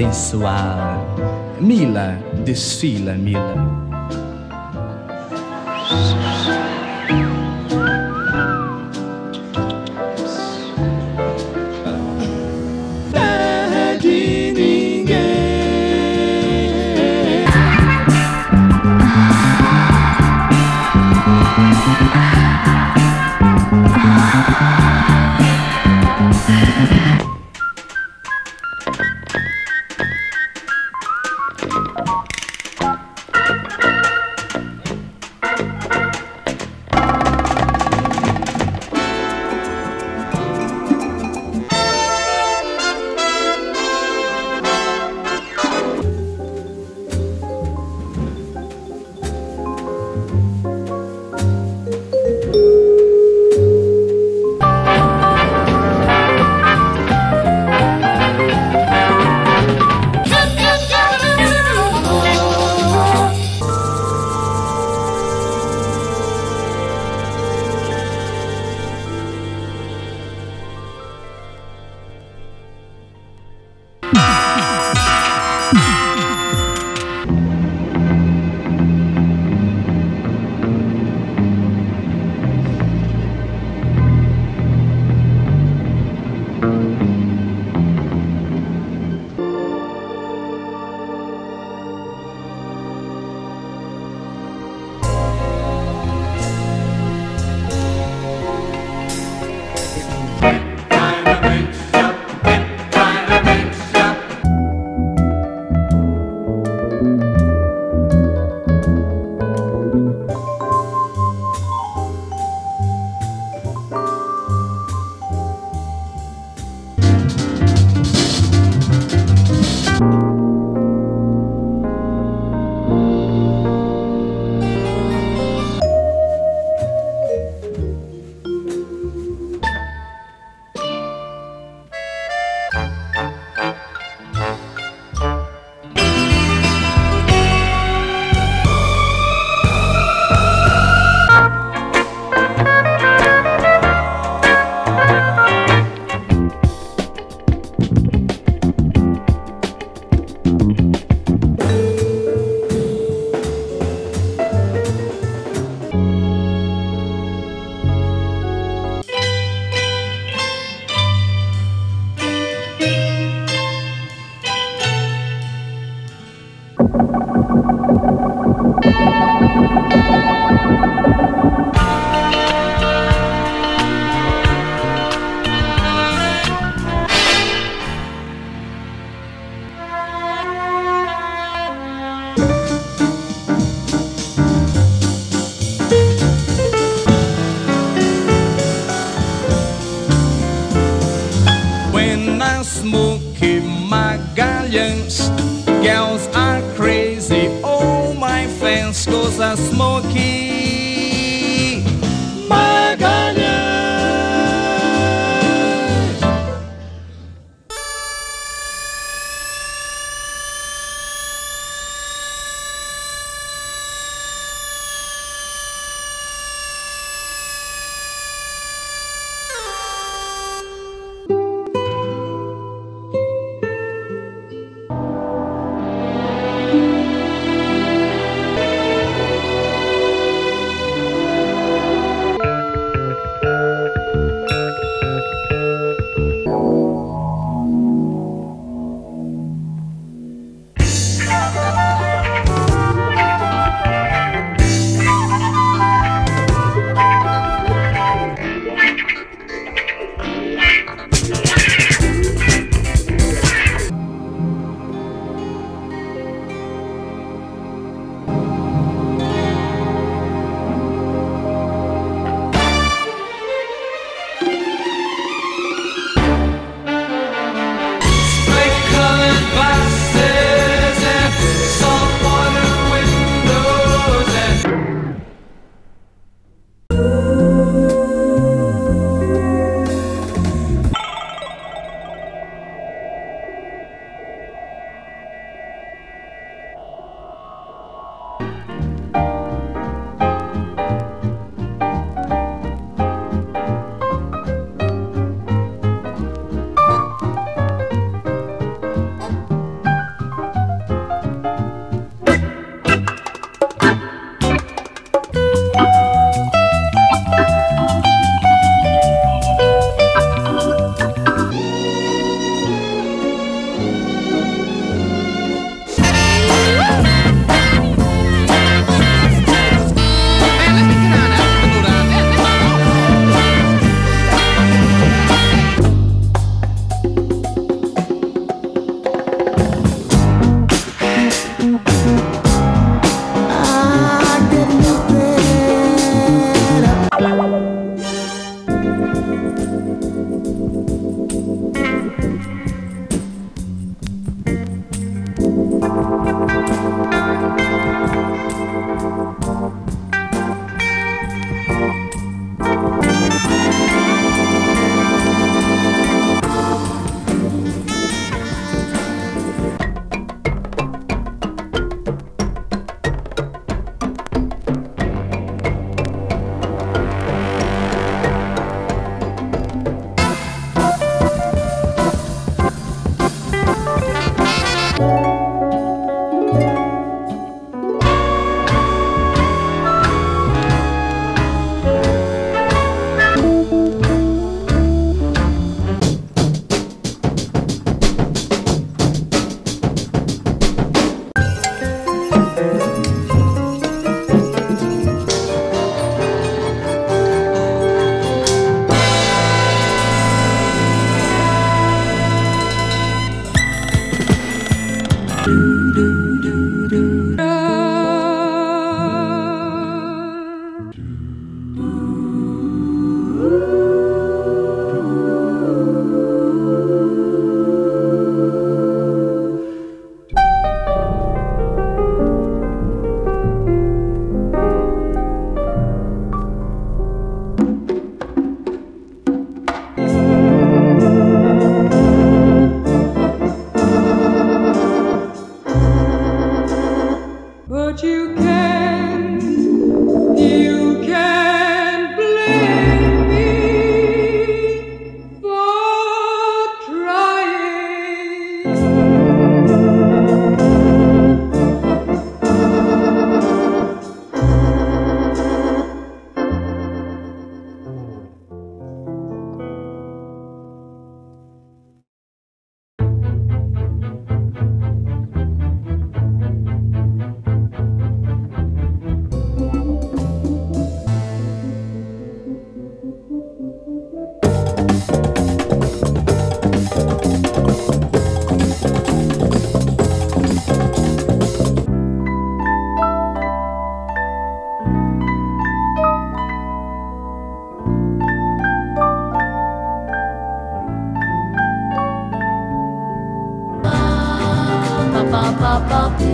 sensual. Mila desfila, Mila. blue. up, up.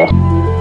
Okay.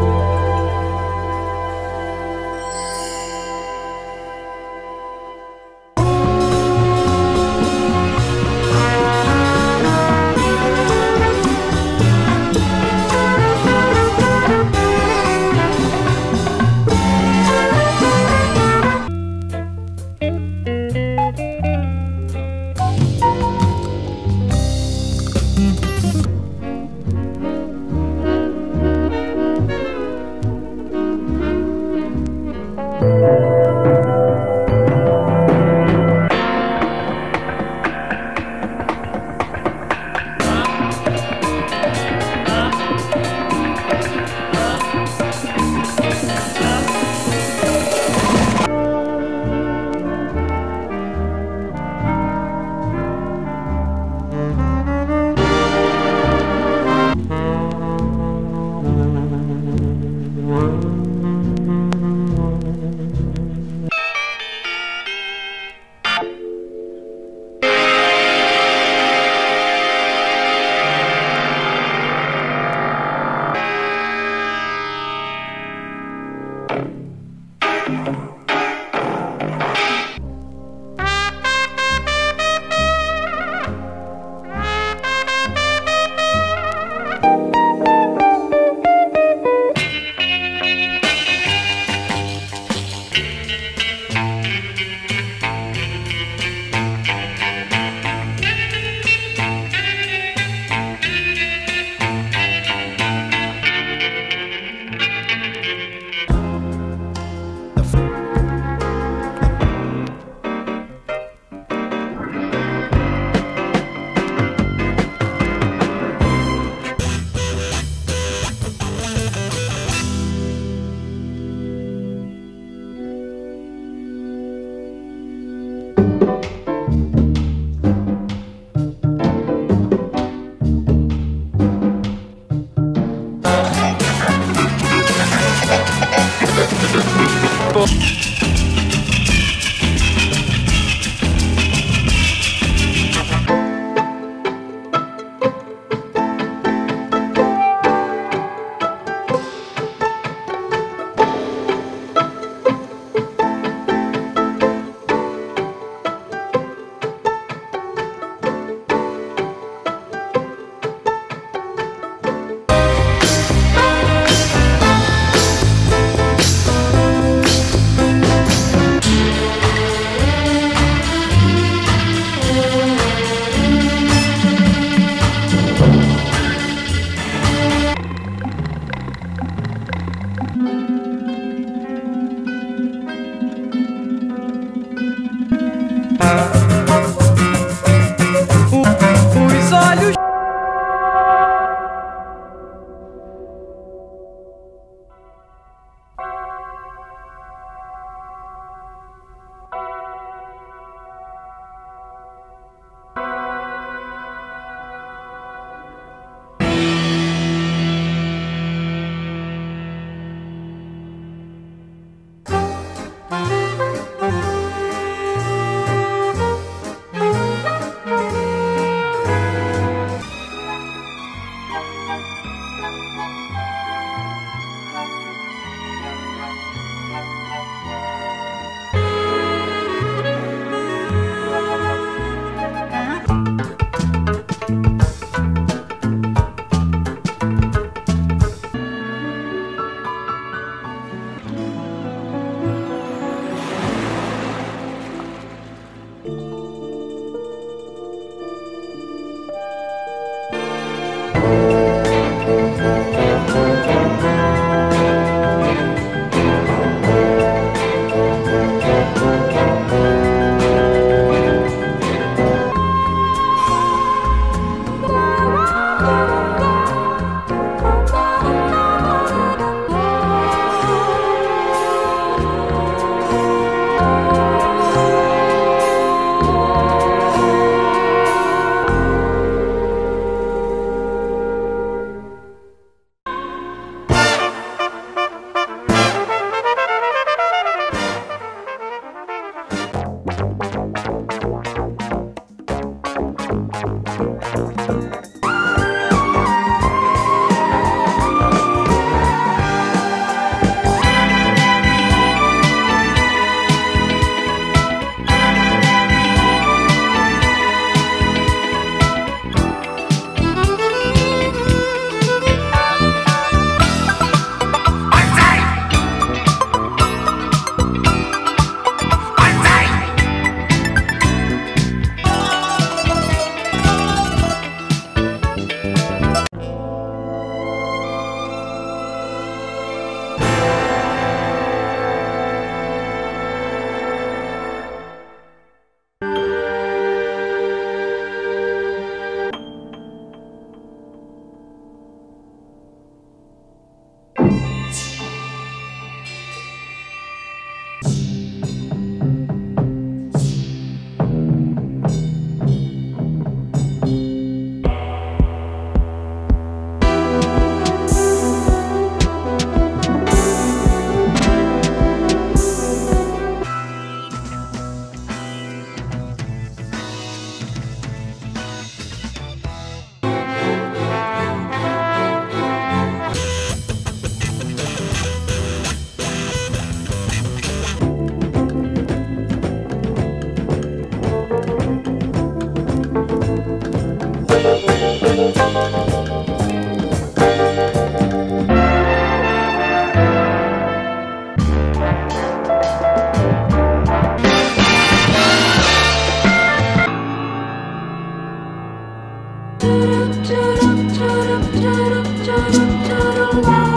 Wow.